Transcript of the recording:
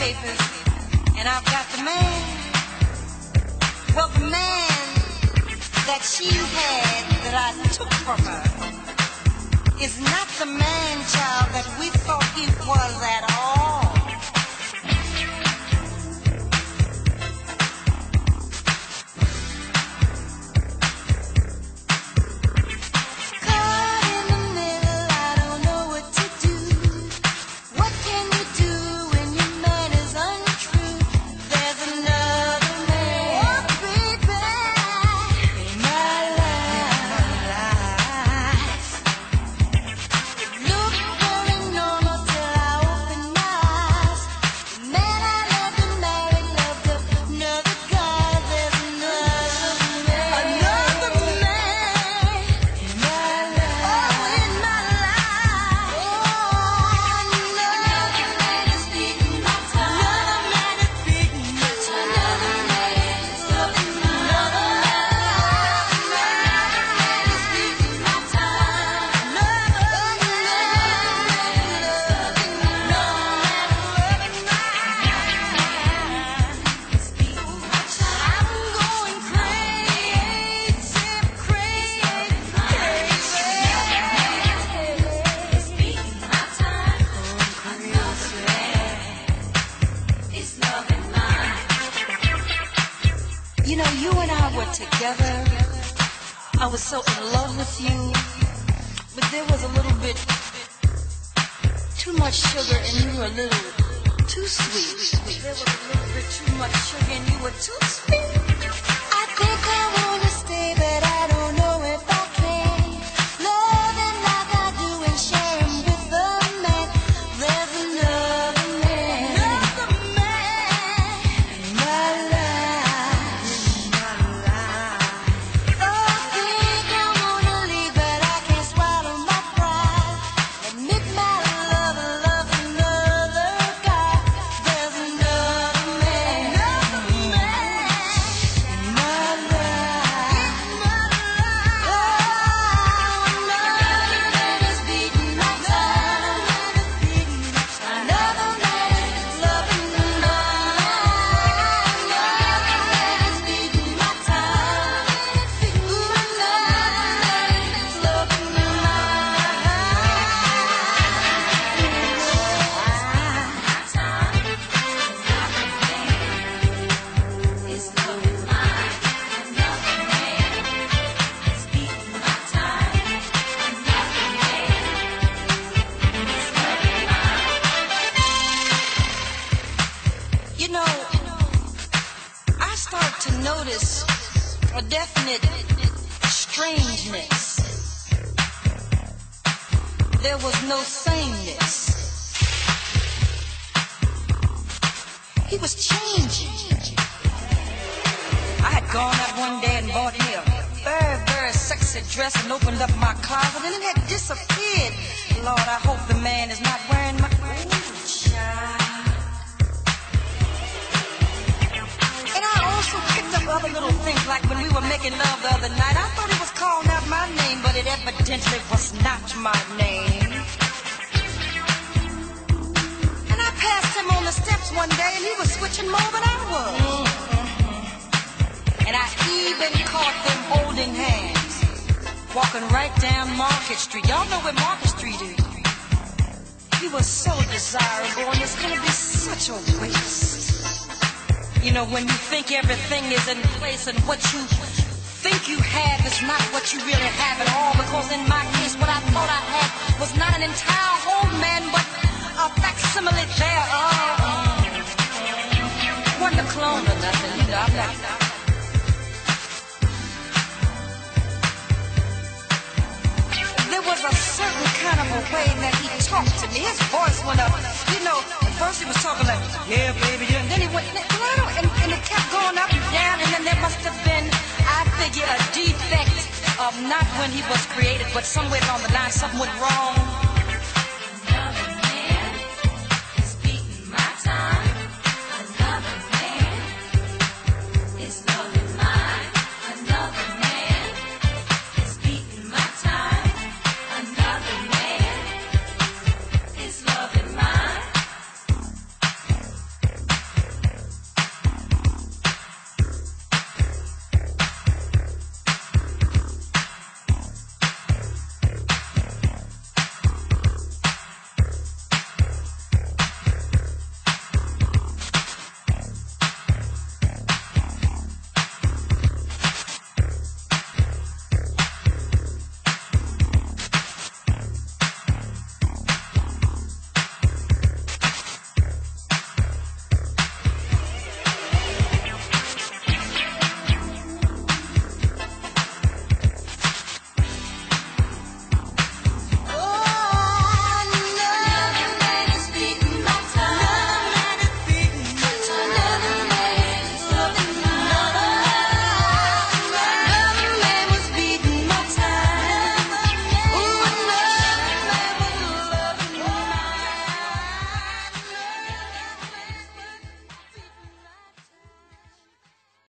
papers, and I've got the man. Well, the man that she had that I took from her is not the man, child, that we thought he was at all. Together. I was so in love with you, but there was a little bit too much sugar, and you were a little too sweet. There was a little bit too much sugar, and you were too sweet. A definite strangeness. There was no sameness. He was changing. I had gone out one day and bought me a very, very sexy dress and opened up my closet and it had disappeared. Lord, I hope the man is not wearing my. Making love the other night. I thought he was calling out my name, but it evidently was not my name. And I passed him on the steps one day and he was switching more than I was. And I even caught them holding hands, walking right down Market Street. Y'all know where Market Street is. He was so desirable and it's gonna be such a waste. You know, when you think everything is in place and what you you have is not what you really have at all. Because in my case, what I thought I had was not an entire whole man, but a facsimile thereof. Wasn't a clone or nothing, you. I'm not. There was a certain kind of a way that he talked to me. His voice went up. You know, at first he was talking like, yeah, baby, yeah. And then he went, and, and it kept going up and down. And then there must have when he was created, but somewhere along the line something went wrong.